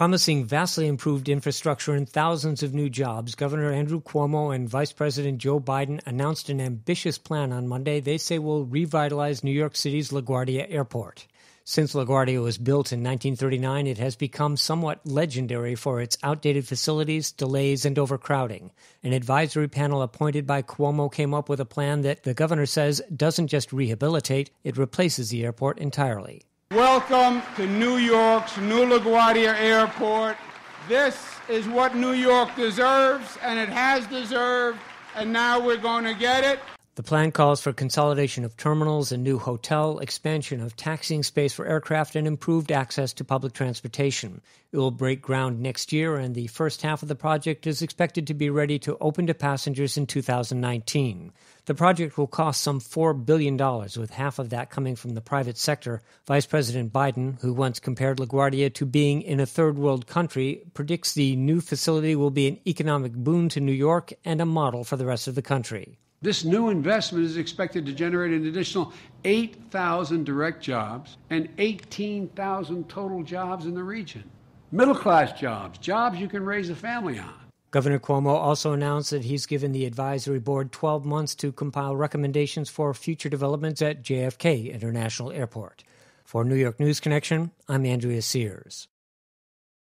Promising vastly improved infrastructure and thousands of new jobs, Governor Andrew Cuomo and Vice President Joe Biden announced an ambitious plan on Monday they say will revitalize New York City's LaGuardia Airport. Since LaGuardia was built in 1939, it has become somewhat legendary for its outdated facilities, delays, and overcrowding. An advisory panel appointed by Cuomo came up with a plan that the governor says doesn't just rehabilitate, it replaces the airport entirely. Welcome to New York's New LaGuardia Airport. This is what New York deserves, and it has deserved, and now we're going to get it. The plan calls for consolidation of terminals, a new hotel, expansion of taxiing space for aircraft, and improved access to public transportation. It will break ground next year, and the first half of the project is expected to be ready to open to passengers in 2019. The project will cost some $4 billion, with half of that coming from the private sector. Vice President Biden, who once compared LaGuardia to being in a third world country, predicts the new facility will be an economic boon to New York and a model for the rest of the country. This new investment is expected to generate an additional 8,000 direct jobs and 18,000 total jobs in the region. Middle class jobs, jobs you can raise a family on. Governor Cuomo also announced that he's given the advisory board 12 months to compile recommendations for future developments at JFK International Airport. For New York News Connection, I'm Andrea Sears.